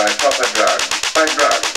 by proper drugs, by drugs.